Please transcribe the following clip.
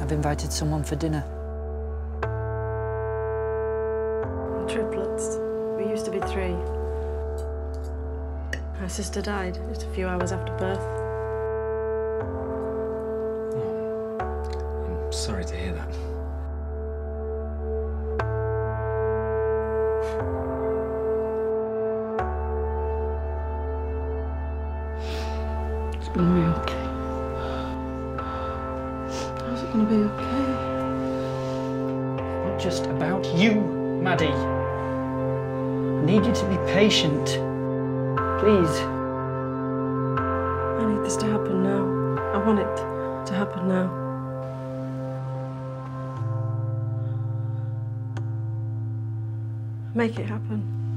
I've invited someone for dinner. Triplets. We used to be three. My sister died just a few hours after birth. Oh, I'm sorry to hear that. It's gonna be okay. How's it gonna be okay? Not just about you, Maddie. I need you to be patient. Please. I need this to happen now. I want it to happen now. Make it happen.